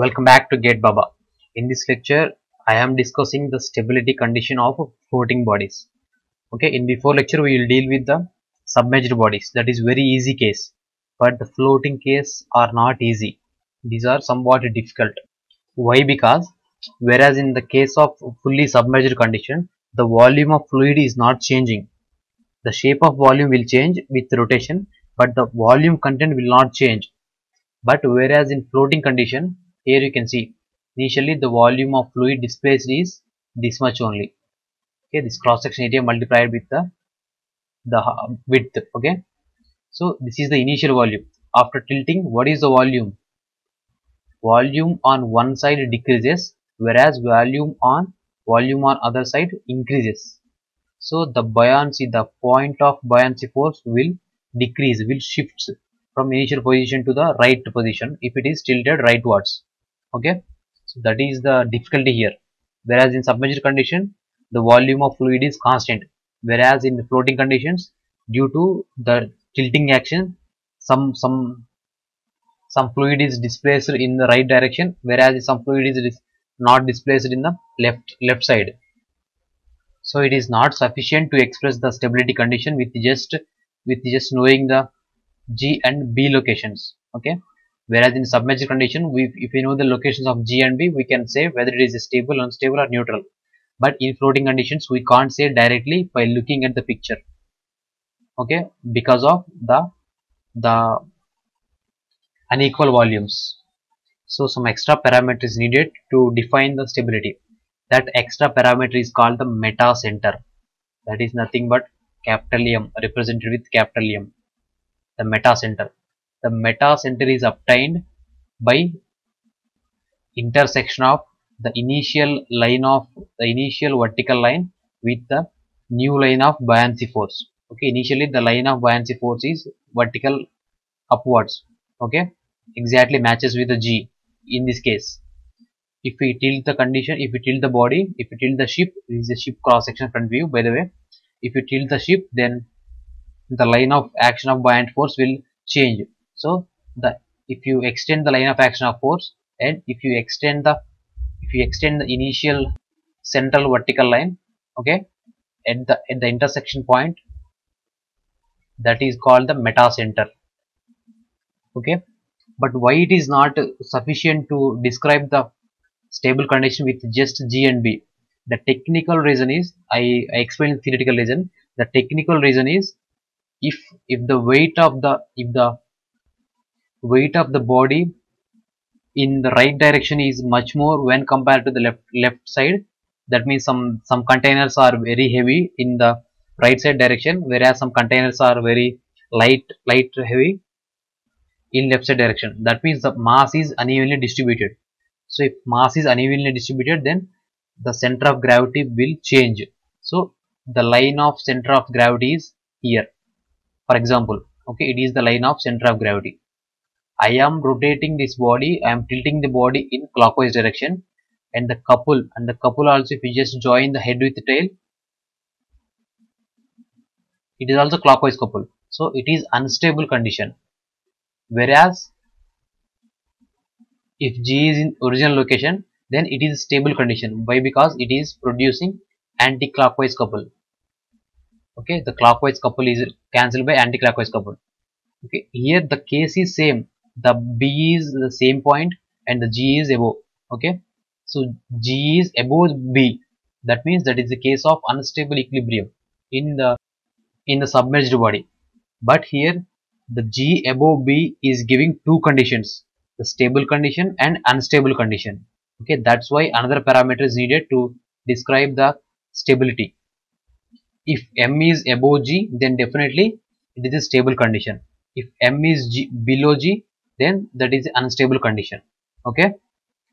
Welcome back to Gate Baba. In this lecture, I am discussing the stability condition of floating bodies. Okay, in before lecture we will deal with the submerged bodies. That is very easy case, but the floating case are not easy. These are somewhat difficult. Why? Because whereas in the case of fully submerged condition, the volume of fluid is not changing. The shape of volume will change with rotation, but the volume content will not change. But whereas in floating condition, here you can see initially the volume of fluid displaced is this much only. Okay, this cross section area multiplied with the the width. Okay, so this is the initial volume. After tilting, what is the volume? Volume on one side decreases, whereas volume on volume on other side increases. So the buoyancy, the point of buoyancy force will decrease, will shift from initial position to the right position if it is tilted rightwards. Okay, so that is the difficulty here. Whereas in submerged condition, the volume of fluid is constant. Whereas in floating conditions, due to the tilting action, some some some fluid is displaced in the right direction, whereas some fluid is dis not displaced in the left left side so it is not sufficient to express the stability condition with just with just knowing the g and b locations okay whereas in submerged condition we if we know the locations of g and b we can say whether it is stable unstable or neutral. But in floating conditions we can't say directly by looking at the picture. Okay? Because of the the unequal volumes. So some extra parameters needed to define the stability. That extra parameter is called the meta center. That is nothing but capital M represented with capital M the meta center the meta center is obtained by intersection of the initial line of the initial vertical line with the new line of buoyancy force. Okay initially the line of buoyancy force is vertical upwards. Okay exactly matches with the g in this case. If we tilt the condition if we tilt the body if we tilt the ship this is a ship cross section front view by the way. If you tilt the ship then the line of action of buoyant force will change so the if you extend the line of action of force and if you extend the if you extend the initial central vertical line okay at the at the intersection point that is called the meta center okay but why it is not sufficient to describe the stable condition with just G and B. The technical reason is I, I explained the theoretical reason. The technical reason is if if the weight of the if the weight of the body in the right direction is much more when compared to the left left side. That means some some containers are very heavy in the right side direction whereas some containers are very light light heavy in left side direction. That means the mass is unevenly distributed. So if mass is unevenly distributed then the center of gravity will change. So the line of center of gravity is here. For example okay it is the line of center of gravity i am rotating this body i am tilting the body in clockwise direction. And the couple and the couple also if you just join the head with the tail it is also clockwise couple. So it is unstable condition. Whereas if g is in original location then it is stable condition. Why? Because it is producing anti-clockwise couple. Okay the clockwise couple is cancelled by anti-clockwise couple. Okay here the case is same the b is the same point and the g is above okay? So g is above b. That means that is the case of unstable equilibrium in the in the submerged body. But here the g above b is giving two conditions the stable condition and unstable condition okay? That's why another parameter is needed to describe the stability. If m is above g then definitely it is a stable condition. If m is g, below g then that is unstable condition. Okay?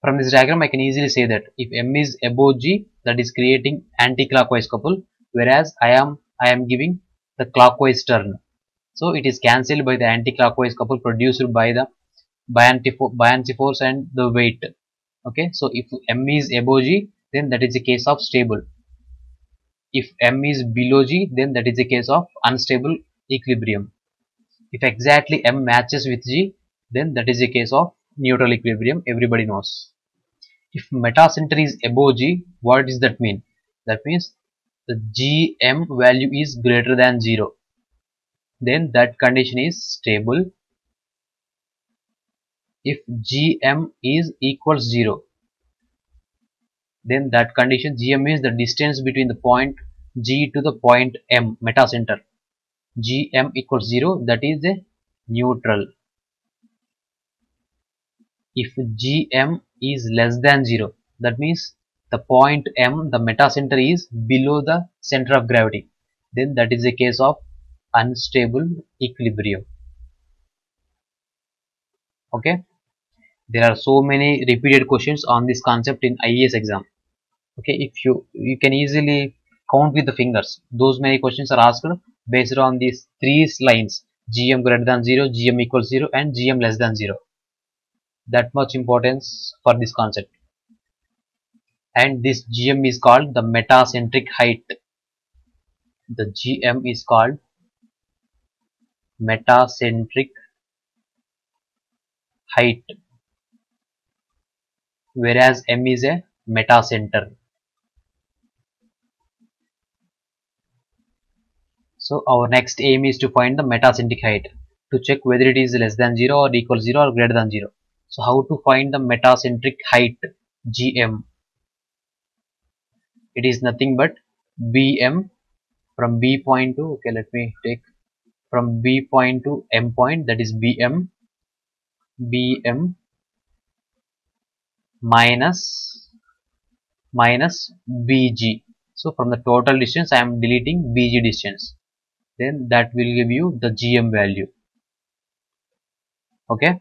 From this diagram i can easily say that if m is above g that is creating anti-clockwise couple whereas i am i am giving the clockwise turn. So it is cancelled by the anti-clockwise couple produced by the buoyancy force and the weight. Okay? So if m is above g then that is a case of stable. If m is below g then that is a case of unstable equilibrium. If exactly m matches with g then that is a case of neutral equilibrium. Everybody knows. If metacenter is above g what does that mean? That means the gm value is greater than 0 then that condition is stable. If gm is equals 0 then that condition gm is the distance between the point g to the point m metacenter. Gm equals 0 that is a neutral if gm is less than 0 that means the point m the metacenter is below the center of gravity. Then that is a case of unstable equilibrium. Okay? There are so many repeated questions on this concept in IAS exam. Okay? If you you can easily count with the fingers. Those many questions are asked based on these three lines. Gm greater than 0 gm equals 0 and gm less than 0 that much importance for this concept. And this gm is called the metacentric height. The gm is called metacentric height. Whereas m is a metacenter. So our next aim is to find the metacentric height. To check whether it is less than 0 or equal 0 or greater than 0 so how to find the metacentric height? Gm it is nothing but bm from b point to okay let me take from b point to m point that is bm bm minus minus bg so from the total distance i am deleting bg distance. Then that will give you the gm value. Okay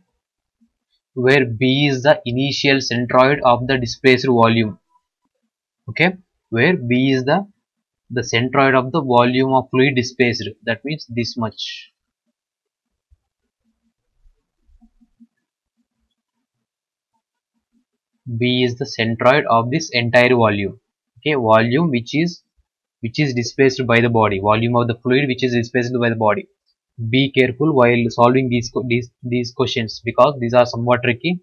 where b is the initial centroid of the displaced volume. Okay? Where b is the the centroid of the volume of fluid displaced. That means this much. B is the centroid of this entire volume. Okay? Volume which is which is displaced by the body. Volume of the fluid which is displaced by the body be careful while solving these these these questions because these are somewhat tricky.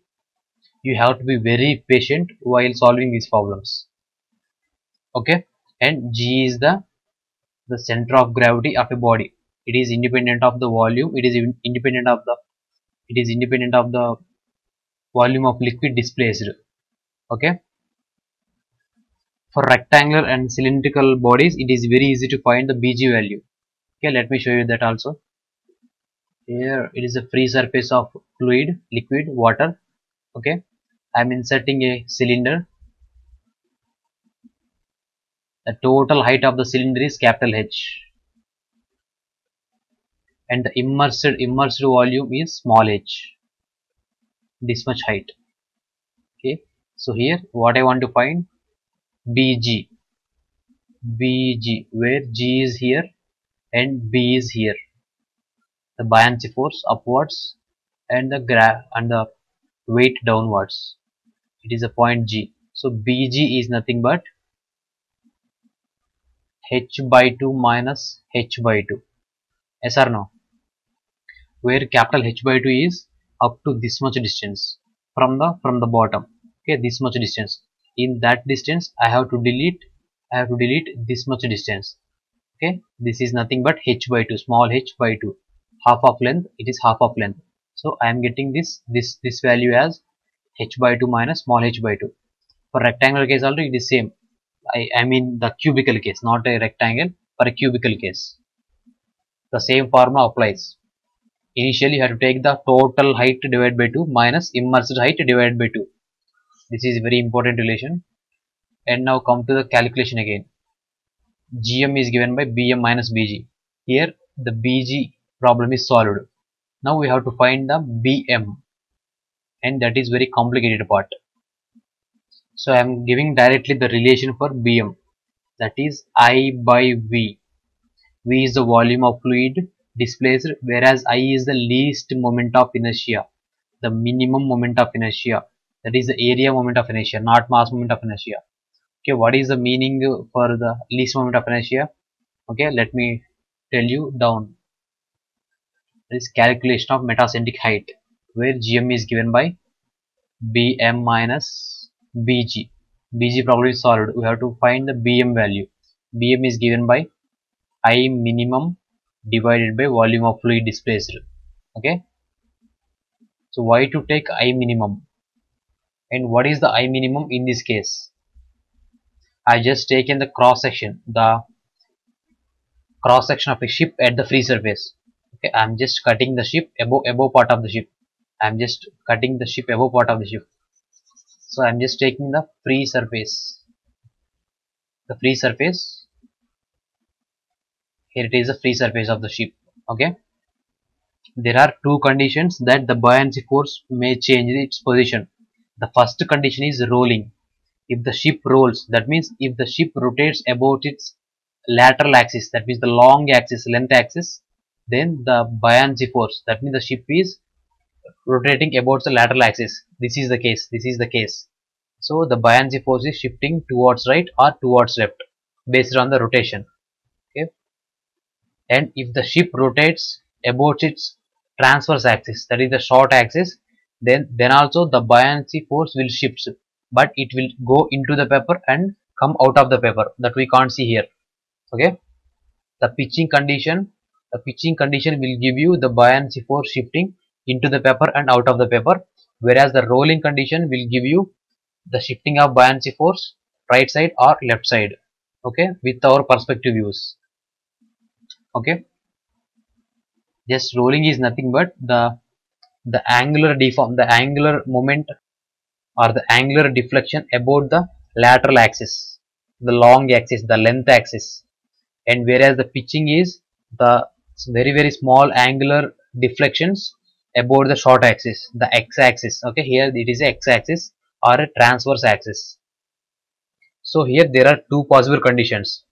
You have to be very patient while solving these problems. Okay? And g is the the center of gravity of a body. It is independent of the volume it is independent of the it is independent of the volume of liquid displaced. Okay? For rectangular and cylindrical bodies it is very easy to find the bg value. Okay let me show you that also here it is a free surface of fluid liquid water. Okay. I'm inserting a cylinder. The total height of the cylinder is capital H. And the immersed immersed volume is small h. This much height. Okay. So here what I want to find? BG BG where G is here and B is here the buoyancy force upwards and the graph and the weight downwards. It is a point G. So BG is nothing but h by 2 minus h by 2 yes or no? Where capital h by 2 is up to this much distance from the from the bottom. Okay this much distance. In that distance i have to delete i have to delete this much distance. Okay this is nothing but h by 2 small h by 2 half of length it is half of length. So i am getting this this this value as h by 2 minus small h by 2 for rectangular case also it is same. I, I mean the cubical case not a rectangle for a cubical case. The same formula applies. Initially you have to take the total height divided by 2 minus immersed height divided by 2 this is very important relation. And now come to the calculation again. Gm is given by bm minus bg. Here the bg problem is solved. Now we have to find the bm and that is very complicated part. So I am giving directly the relation for Bm that is I by V. V is the volume of fluid displaced whereas I is the least moment of inertia the minimum moment of inertia. That is the area moment of inertia not mass moment of inertia. Okay what is the meaning for the least moment of inertia? Okay let me tell you down this calculation of metacentric height where gm is given by bm minus bg. Bg problem is solved. We have to find the bm value. Bm is given by i minimum divided by volume of fluid displaced. Okay? So why to take i minimum? And what is the i minimum in this case? I just taken the cross section the cross section of a ship at the free surface okay i'm just cutting the ship above above part of the ship. I'm just cutting the ship above part of the ship. So i'm just taking the free surface. The free surface. Here it is the free surface of the ship. Okay? There are two conditions that the buoyancy force may change its position. The first condition is rolling. If the ship rolls that means if the ship rotates about its lateral axis that means the long axis length axis then the buoyancy force that means the ship is rotating about the lateral axis. This is the case this is the case. So the buoyancy force is shifting towards right or towards left based on the rotation. Okay. And if the ship rotates about its transverse axis that is the short axis then then also the buoyancy force will shift. But it will go into the paper and come out of the paper. That we can't see here. Okay. The pitching condition the pitching condition will give you the buoyancy force shifting into the paper and out of the paper whereas the rolling condition will give you the shifting of buoyancy force right side or left side okay with our perspective views okay. Just rolling is nothing but the the angular deform the angular moment or the angular deflection about the lateral axis the long axis the length axis. And whereas the pitching is the very very small angular deflections about the short axis the x axis okay here it is a x axis or a transverse axis. So here there are two possible conditions.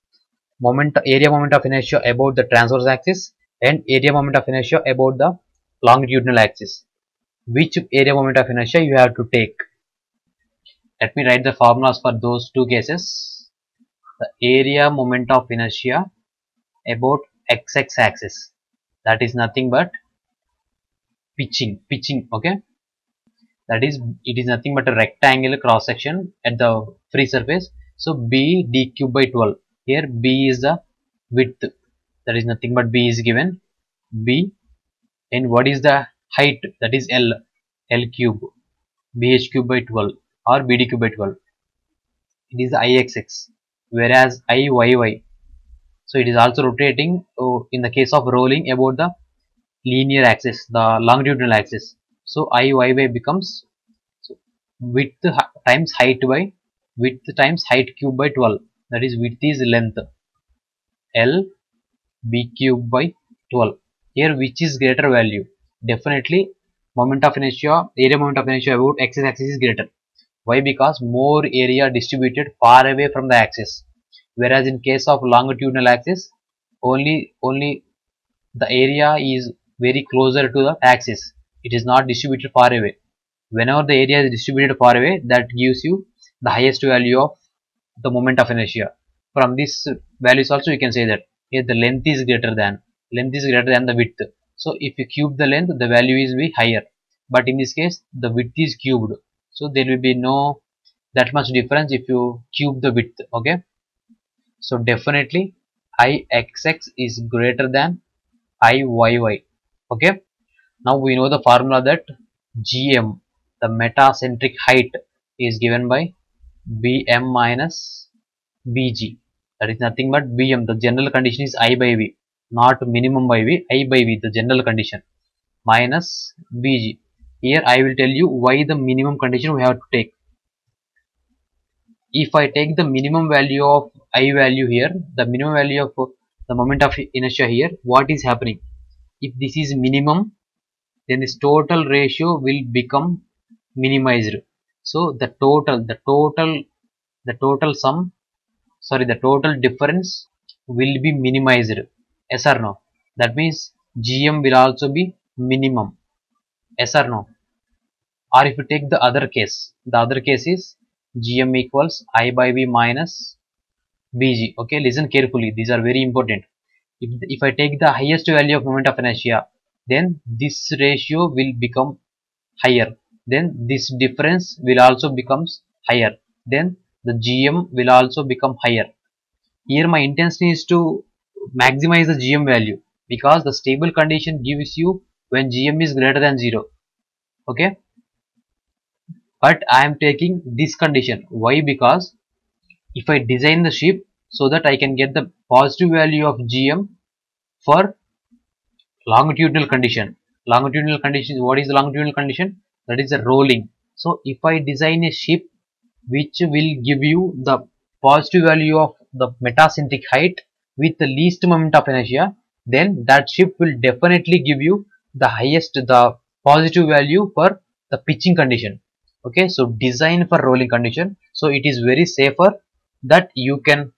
Moment area moment of inertia about the transverse axis and area moment of inertia about the longitudinal axis. Which area moment of inertia you have to take? Let me write the formulas for those two cases. The area moment of inertia about x-x axis. That is nothing but pitching pitching okay? That is it is nothing but a rectangular cross section at the free surface. So b d cube by 12 here b is the width. That is nothing but b is given. B. And what is the height? That is l. L cube. Bh cube by 12 or bd cube by 12 it is the ixx whereas iyy so it is also rotating oh, in the case of rolling about the linear axis the longitudinal axis. So iyy becomes width times height by width times height cube by 12 that is width is length. L b cube by 12 here which is greater value? Definitely moment of inertia area moment of inertia about x axis is greater. Why? Because more area distributed far away from the axis whereas in case of longitudinal axis only only the area is very closer to the axis. It is not distributed far away. Whenever the area is distributed far away that gives you the highest value of the moment of inertia. From this values also you can say that here the length is greater than length is greater than the width. So if you cube the length the value is be higher. But in this case the width is cubed. So there will be no that much difference if you cube the width okay so definitely ixx is greater than iyy okay? Now we know the formula that gm the metacentric height is given by bm minus bg that is nothing but bm the general condition is i by v not minimum by v i by v the general condition minus bg here i will tell you why the minimum condition we have to take if i take the minimum value of i value here the minimum value of uh, the moment of inertia here what is happening? If this is minimum then this total ratio will become minimized. So the total the total the total sum sorry the total difference will be minimized. Yes or no? That means gm will also be minimum. Yes or no? Or if you take the other case the other case is gm equals i by v minus bg. Okay listen carefully. These are very important. If, if i take the highest value of moment of inertia then this ratio will become higher. Then this difference will also becomes higher. Then the gm will also become higher. Here my intention is to maximize the gm value because the stable condition gives you when gm is greater than 0 okay but i am taking this condition. Why? Because if i design the ship so that i can get the positive value of gm for longitudinal condition. Longitudinal condition what is the longitudinal condition? That is the rolling. So if i design a ship which will give you the positive value of the metacentric height with the least moment of inertia then that ship will definitely give you the highest the positive value for the pitching condition okay so design for rolling condition. So it is very safer that you can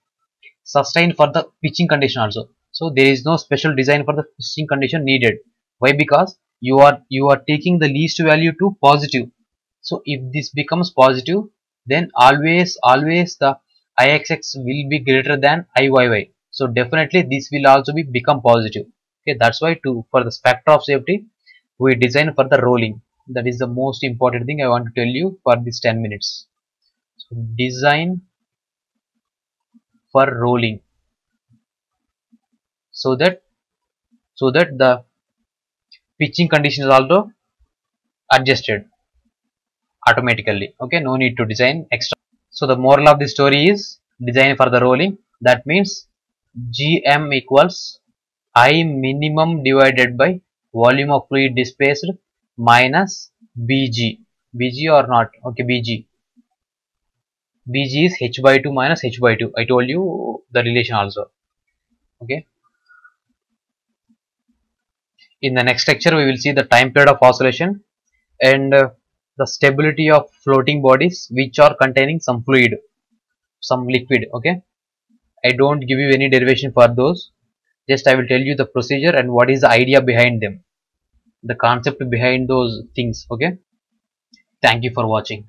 sustain for the pitching condition also. So there is no special design for the pitching condition needed. Why? Because you are you are taking the least value to positive. So if this becomes positive then always always the ixx will be greater than iyy so definitely this will also be become positive. Okay that's why to for the factor of safety we design for the rolling that is the most important thing i want to tell you for this 10 minutes. So design for rolling. So that so that the pitching condition is also adjusted automatically. Okay no need to design extra. So the moral of the story is design for the rolling. That means gm equals i minimum divided by volume of fluid displaced minus bg bg or not? Okay bg bg is h by 2 minus h by 2 i told you the relation also. Okay. In the next lecture we will see the time period of oscillation and uh, the stability of floating bodies which are containing some fluid some liquid. Okay. I don't give you any derivation for those. Just i will tell you the procedure and what is the idea behind them the concept behind those things okay? Thank you for watching